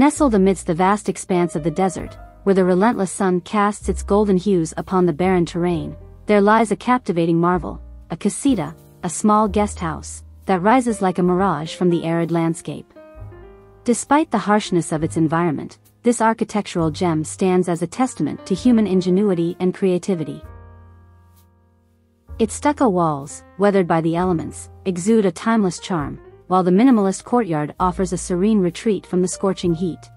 Nestled amidst the vast expanse of the desert, where the relentless sun casts its golden hues upon the barren terrain, there lies a captivating marvel, a casita, a small guest house, that rises like a mirage from the arid landscape. Despite the harshness of its environment, this architectural gem stands as a testament to human ingenuity and creativity. Its stucco walls, weathered by the elements, exude a timeless charm, while the minimalist courtyard offers a serene retreat from the scorching heat.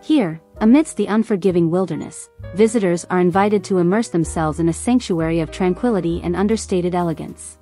Here, amidst the unforgiving wilderness, visitors are invited to immerse themselves in a sanctuary of tranquility and understated elegance.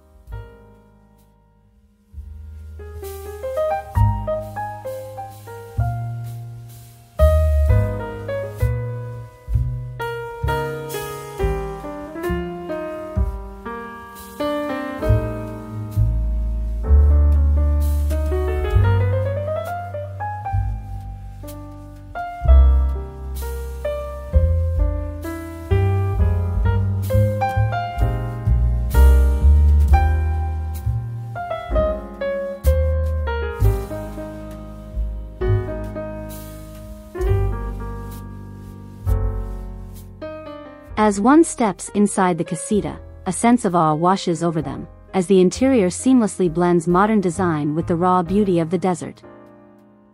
As one steps inside the casita, a sense of awe washes over them, as the interior seamlessly blends modern design with the raw beauty of the desert.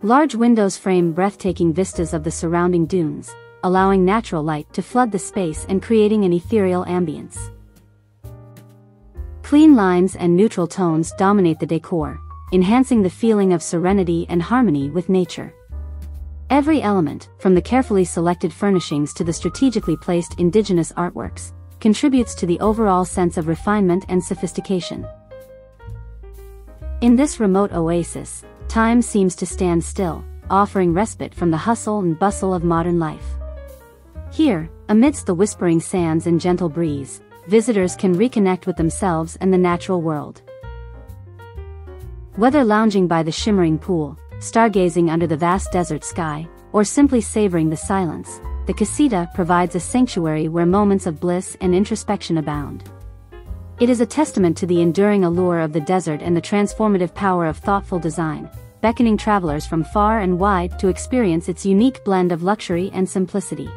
Large windows frame breathtaking vistas of the surrounding dunes, allowing natural light to flood the space and creating an ethereal ambience. Clean lines and neutral tones dominate the decor, enhancing the feeling of serenity and harmony with nature. Every element, from the carefully selected furnishings to the strategically placed indigenous artworks, contributes to the overall sense of refinement and sophistication. In this remote oasis, time seems to stand still, offering respite from the hustle and bustle of modern life. Here, amidst the whispering sands and gentle breeze, visitors can reconnect with themselves and the natural world. Whether lounging by the shimmering pool, stargazing under the vast desert sky, or simply savoring the silence, the casita provides a sanctuary where moments of bliss and introspection abound. It is a testament to the enduring allure of the desert and the transformative power of thoughtful design, beckoning travelers from far and wide to experience its unique blend of luxury and simplicity.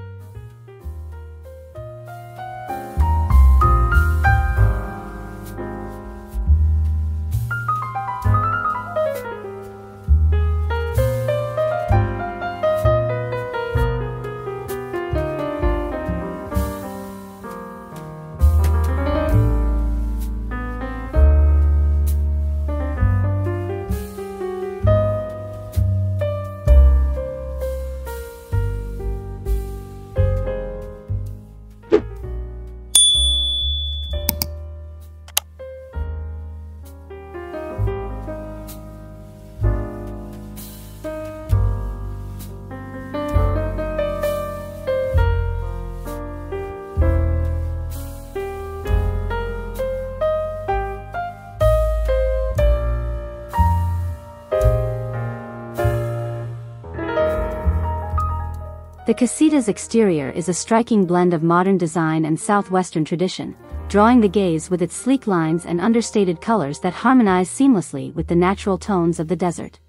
The casita's exterior is a striking blend of modern design and southwestern tradition, drawing the gaze with its sleek lines and understated colors that harmonize seamlessly with the natural tones of the desert.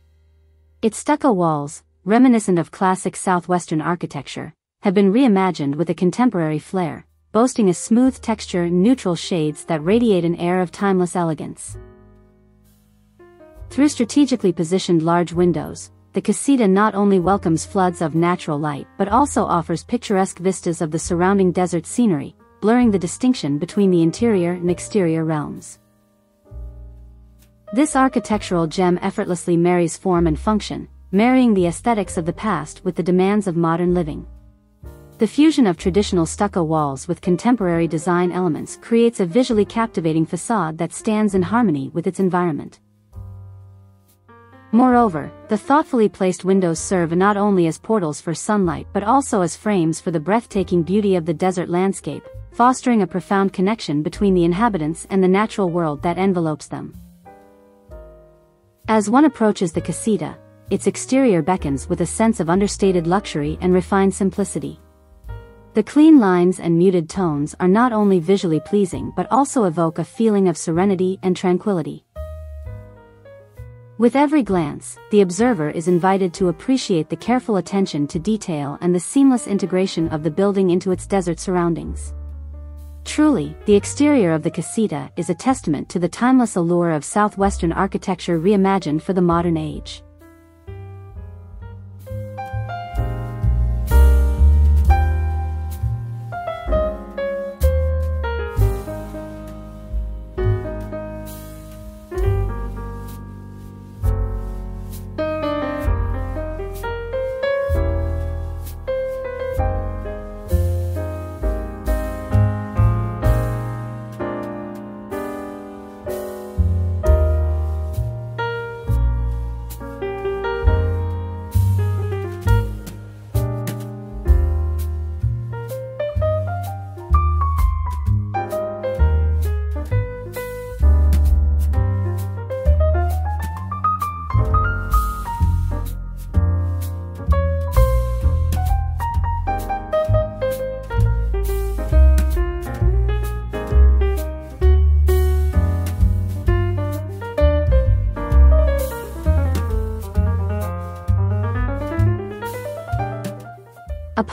Its stucco walls, reminiscent of classic southwestern architecture, have been reimagined with a contemporary flair, boasting a smooth texture and neutral shades that radiate an air of timeless elegance. Through strategically positioned large windows, the casita not only welcomes floods of natural light but also offers picturesque vistas of the surrounding desert scenery, blurring the distinction between the interior and exterior realms. This architectural gem effortlessly marries form and function, marrying the aesthetics of the past with the demands of modern living. The fusion of traditional stucco walls with contemporary design elements creates a visually captivating facade that stands in harmony with its environment. Moreover, the thoughtfully placed windows serve not only as portals for sunlight but also as frames for the breathtaking beauty of the desert landscape, fostering a profound connection between the inhabitants and the natural world that envelopes them. As one approaches the casita, its exterior beckons with a sense of understated luxury and refined simplicity. The clean lines and muted tones are not only visually pleasing but also evoke a feeling of serenity and tranquility. With every glance, the observer is invited to appreciate the careful attention to detail and the seamless integration of the building into its desert surroundings. Truly, the exterior of the casita is a testament to the timeless allure of southwestern architecture reimagined for the modern age.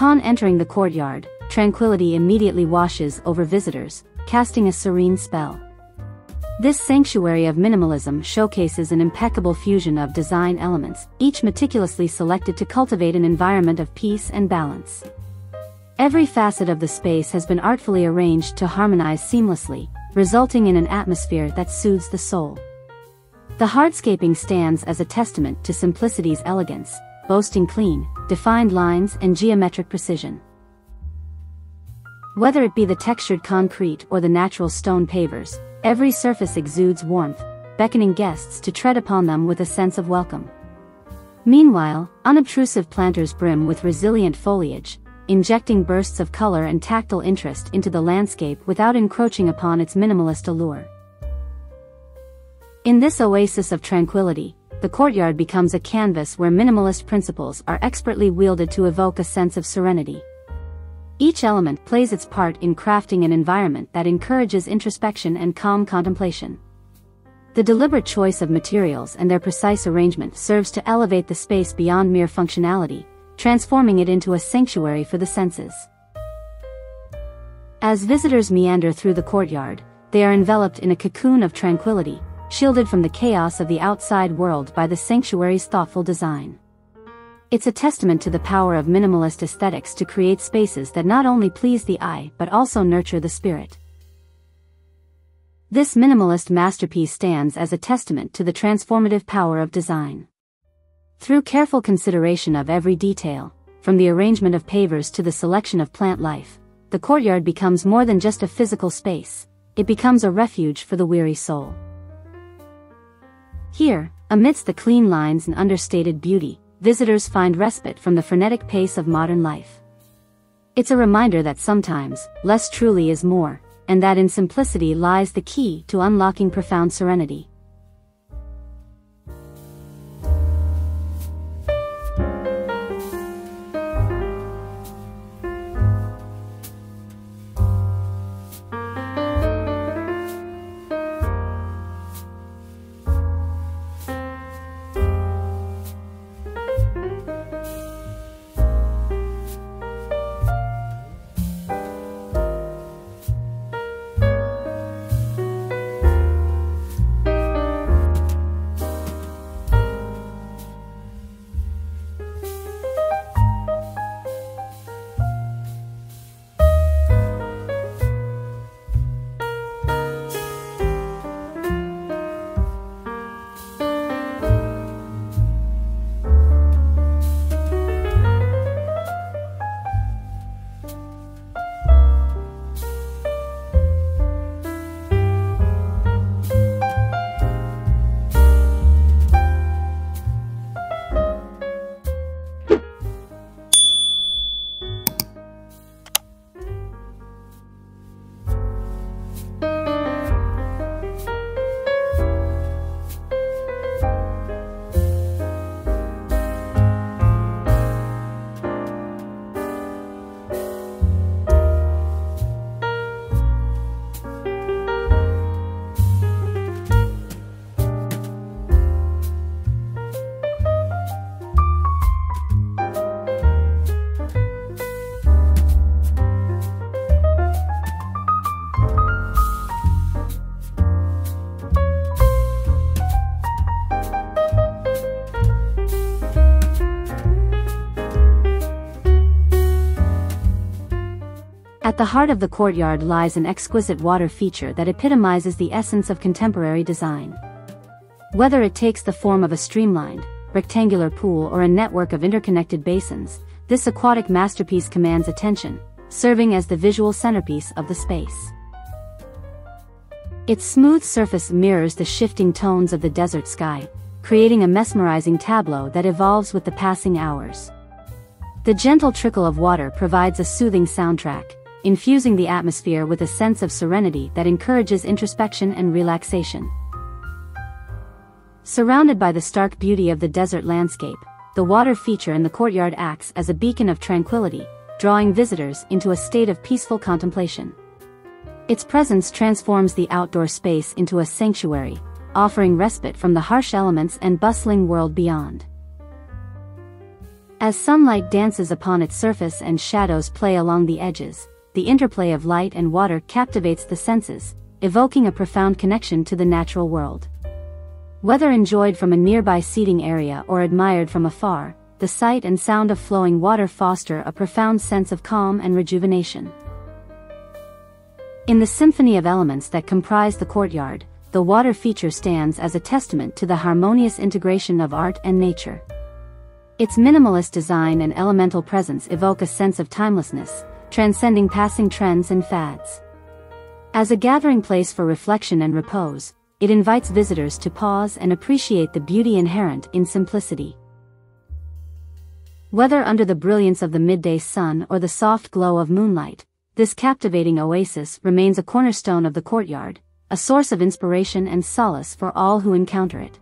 Upon entering the courtyard, tranquility immediately washes over visitors, casting a serene spell. This sanctuary of minimalism showcases an impeccable fusion of design elements, each meticulously selected to cultivate an environment of peace and balance. Every facet of the space has been artfully arranged to harmonize seamlessly, resulting in an atmosphere that soothes the soul. The hardscaping stands as a testament to simplicity's elegance, boasting clean, defined lines and geometric precision. Whether it be the textured concrete or the natural stone pavers, every surface exudes warmth, beckoning guests to tread upon them with a sense of welcome. Meanwhile, unobtrusive planters brim with resilient foliage, injecting bursts of color and tactile interest into the landscape without encroaching upon its minimalist allure. In this oasis of tranquility, the courtyard becomes a canvas where minimalist principles are expertly wielded to evoke a sense of serenity. Each element plays its part in crafting an environment that encourages introspection and calm contemplation. The deliberate choice of materials and their precise arrangement serves to elevate the space beyond mere functionality, transforming it into a sanctuary for the senses. As visitors meander through the courtyard, they are enveloped in a cocoon of tranquility, shielded from the chaos of the outside world by the sanctuary's thoughtful design. It's a testament to the power of minimalist aesthetics to create spaces that not only please the eye but also nurture the spirit. This minimalist masterpiece stands as a testament to the transformative power of design. Through careful consideration of every detail, from the arrangement of pavers to the selection of plant life, the courtyard becomes more than just a physical space, it becomes a refuge for the weary soul. Here, amidst the clean lines and understated beauty, visitors find respite from the frenetic pace of modern life. It's a reminder that sometimes, less truly is more, and that in simplicity lies the key to unlocking profound serenity. At the heart of the courtyard lies an exquisite water feature that epitomizes the essence of contemporary design. Whether it takes the form of a streamlined, rectangular pool or a network of interconnected basins, this aquatic masterpiece commands attention, serving as the visual centerpiece of the space. Its smooth surface mirrors the shifting tones of the desert sky, creating a mesmerizing tableau that evolves with the passing hours. The gentle trickle of water provides a soothing soundtrack, infusing the atmosphere with a sense of serenity that encourages introspection and relaxation. Surrounded by the stark beauty of the desert landscape, the water feature in the courtyard acts as a beacon of tranquility, drawing visitors into a state of peaceful contemplation. Its presence transforms the outdoor space into a sanctuary, offering respite from the harsh elements and bustling world beyond. As sunlight dances upon its surface and shadows play along the edges, the interplay of light and water captivates the senses, evoking a profound connection to the natural world. Whether enjoyed from a nearby seating area or admired from afar, the sight and sound of flowing water foster a profound sense of calm and rejuvenation. In the symphony of elements that comprise the courtyard, the water feature stands as a testament to the harmonious integration of art and nature. Its minimalist design and elemental presence evoke a sense of timelessness, transcending passing trends and fads. As a gathering place for reflection and repose, it invites visitors to pause and appreciate the beauty inherent in simplicity. Whether under the brilliance of the midday sun or the soft glow of moonlight, this captivating oasis remains a cornerstone of the courtyard, a source of inspiration and solace for all who encounter it.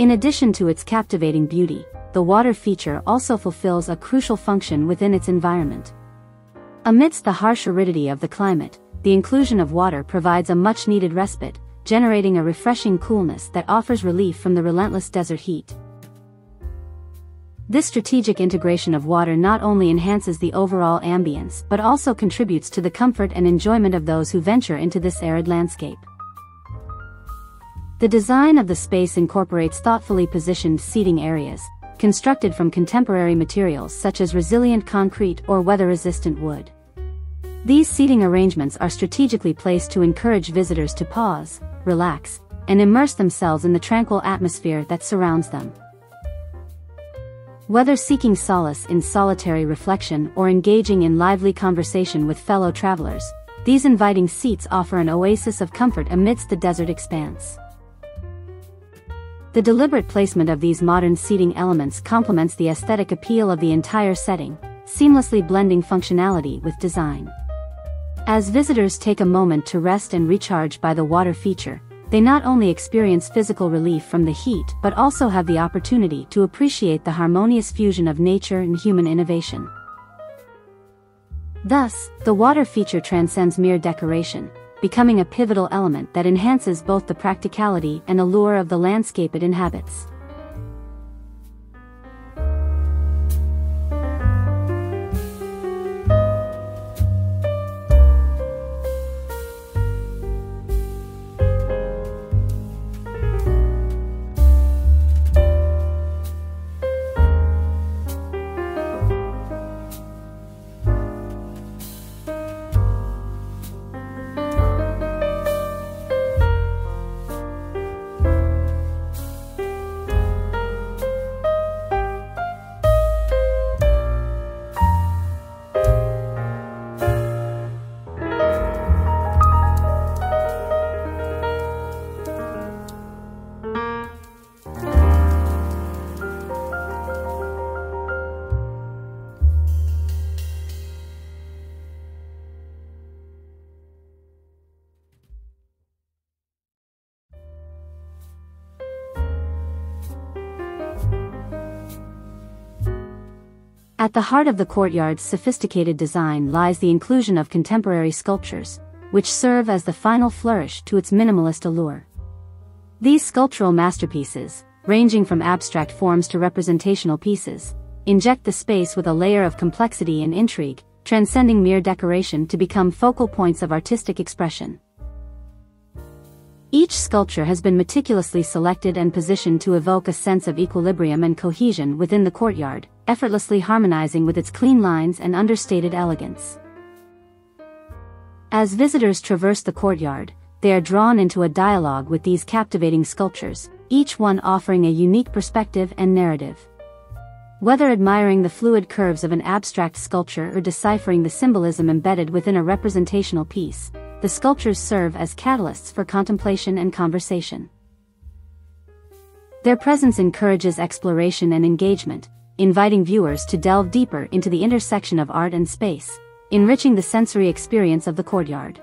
In addition to its captivating beauty, the water feature also fulfills a crucial function within its environment. Amidst the harsh aridity of the climate, the inclusion of water provides a much-needed respite, generating a refreshing coolness that offers relief from the relentless desert heat. This strategic integration of water not only enhances the overall ambience but also contributes to the comfort and enjoyment of those who venture into this arid landscape. The design of the space incorporates thoughtfully positioned seating areas, constructed from contemporary materials such as resilient concrete or weather-resistant wood. These seating arrangements are strategically placed to encourage visitors to pause, relax, and immerse themselves in the tranquil atmosphere that surrounds them. Whether seeking solace in solitary reflection or engaging in lively conversation with fellow travelers, these inviting seats offer an oasis of comfort amidst the desert expanse. The deliberate placement of these modern seating elements complements the aesthetic appeal of the entire setting, seamlessly blending functionality with design. As visitors take a moment to rest and recharge by the water feature, they not only experience physical relief from the heat but also have the opportunity to appreciate the harmonious fusion of nature and human innovation. Thus, the water feature transcends mere decoration, becoming a pivotal element that enhances both the practicality and allure of the landscape it inhabits. At the heart of the courtyard's sophisticated design lies the inclusion of contemporary sculptures, which serve as the final flourish to its minimalist allure. These sculptural masterpieces, ranging from abstract forms to representational pieces, inject the space with a layer of complexity and intrigue, transcending mere decoration to become focal points of artistic expression. Each sculpture has been meticulously selected and positioned to evoke a sense of equilibrium and cohesion within the courtyard, effortlessly harmonizing with its clean lines and understated elegance. As visitors traverse the courtyard, they are drawn into a dialogue with these captivating sculptures, each one offering a unique perspective and narrative. Whether admiring the fluid curves of an abstract sculpture or deciphering the symbolism embedded within a representational piece, the sculptures serve as catalysts for contemplation and conversation. Their presence encourages exploration and engagement, inviting viewers to delve deeper into the intersection of art and space, enriching the sensory experience of the courtyard.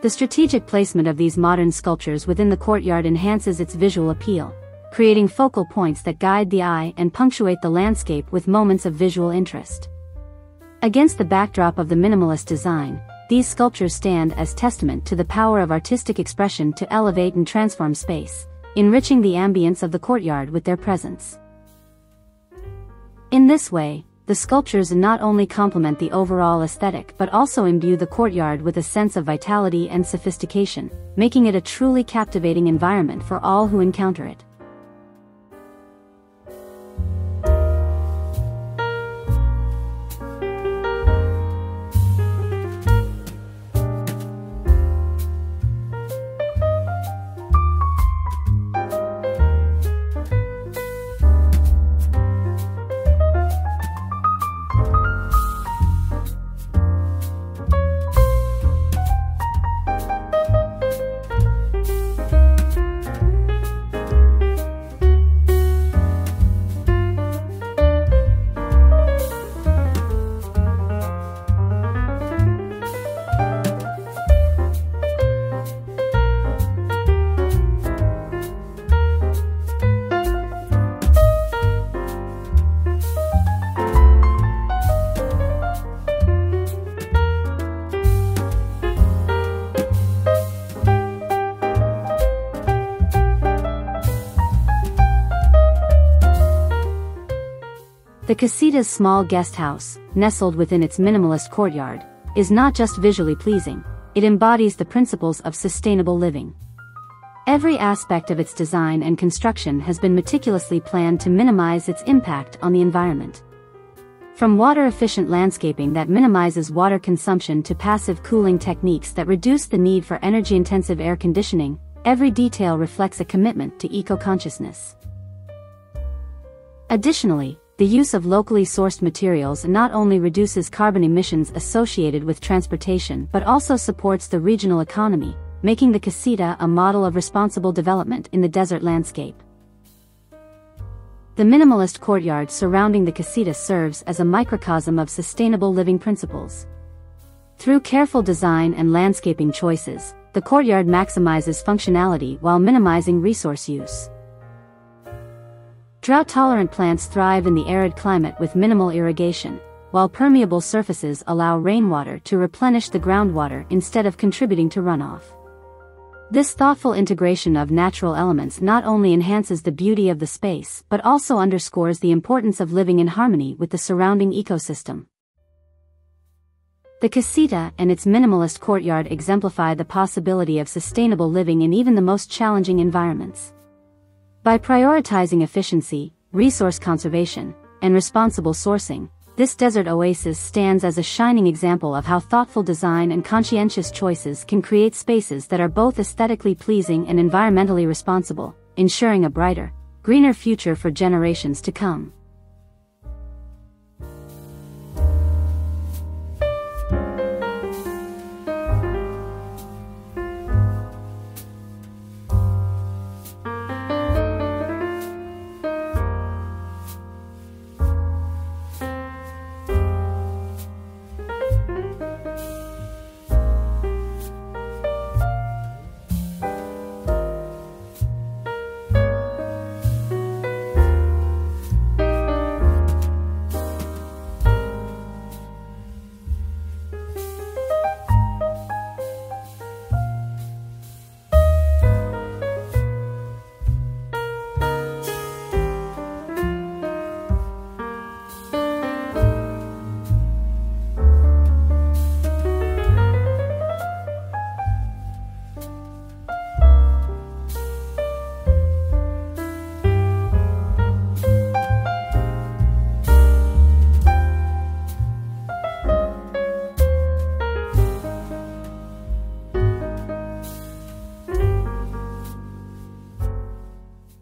The strategic placement of these modern sculptures within the courtyard enhances its visual appeal, creating focal points that guide the eye and punctuate the landscape with moments of visual interest. Against the backdrop of the minimalist design, these sculptures stand as testament to the power of artistic expression to elevate and transform space, enriching the ambience of the courtyard with their presence. In this way, the sculptures not only complement the overall aesthetic but also imbue the courtyard with a sense of vitality and sophistication, making it a truly captivating environment for all who encounter it. Casitas small guest house, nestled within its minimalist courtyard, is not just visually pleasing, it embodies the principles of sustainable living. Every aspect of its design and construction has been meticulously planned to minimize its impact on the environment. From water-efficient landscaping that minimizes water consumption to passive cooling techniques that reduce the need for energy-intensive air conditioning, every detail reflects a commitment to eco-consciousness. Additionally, the use of locally sourced materials not only reduces carbon emissions associated with transportation but also supports the regional economy, making the casita a model of responsible development in the desert landscape. The minimalist courtyard surrounding the casita serves as a microcosm of sustainable living principles. Through careful design and landscaping choices, the courtyard maximizes functionality while minimizing resource use. Drought-tolerant plants thrive in the arid climate with minimal irrigation, while permeable surfaces allow rainwater to replenish the groundwater instead of contributing to runoff. This thoughtful integration of natural elements not only enhances the beauty of the space but also underscores the importance of living in harmony with the surrounding ecosystem. The casita and its minimalist courtyard exemplify the possibility of sustainable living in even the most challenging environments. By prioritizing efficiency, resource conservation, and responsible sourcing, this desert oasis stands as a shining example of how thoughtful design and conscientious choices can create spaces that are both aesthetically pleasing and environmentally responsible, ensuring a brighter, greener future for generations to come.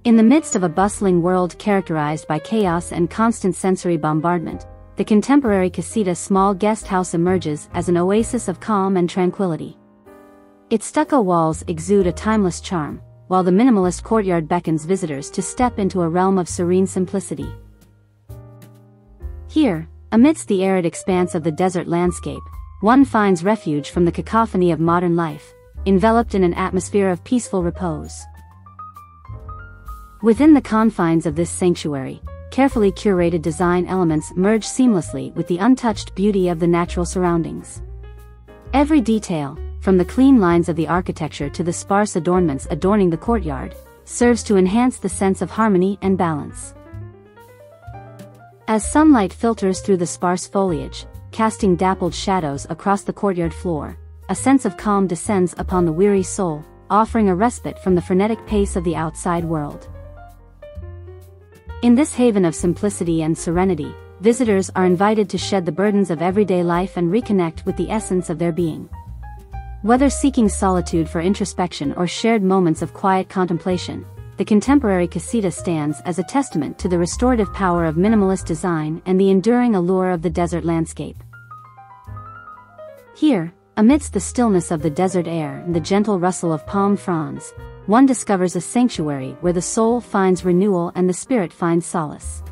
In the midst of a bustling world characterized by chaos and constant sensory bombardment, the contemporary Casita small guest house emerges as an oasis of calm and tranquility. Its stucco walls exude a timeless charm, while the minimalist courtyard beckons visitors to step into a realm of serene simplicity. Here, amidst the arid expanse of the desert landscape, one finds refuge from the cacophony of modern life, enveloped in an atmosphere of peaceful repose. Within the confines of this sanctuary, carefully curated design elements merge seamlessly with the untouched beauty of the natural surroundings. Every detail, from the clean lines of the architecture to the sparse adornments adorning the courtyard, serves to enhance the sense of harmony and balance. As sunlight filters through the sparse foliage, casting dappled shadows across the courtyard floor, a sense of calm descends upon the weary soul, offering a respite from the frenetic pace of the outside world. In this haven of simplicity and serenity, visitors are invited to shed the burdens of everyday life and reconnect with the essence of their being. Whether seeking solitude for introspection or shared moments of quiet contemplation, the contemporary casita stands as a testament to the restorative power of minimalist design and the enduring allure of the desert landscape. Here, amidst the stillness of the desert air and the gentle rustle of palm fronds, one discovers a sanctuary where the soul finds renewal and the spirit finds solace.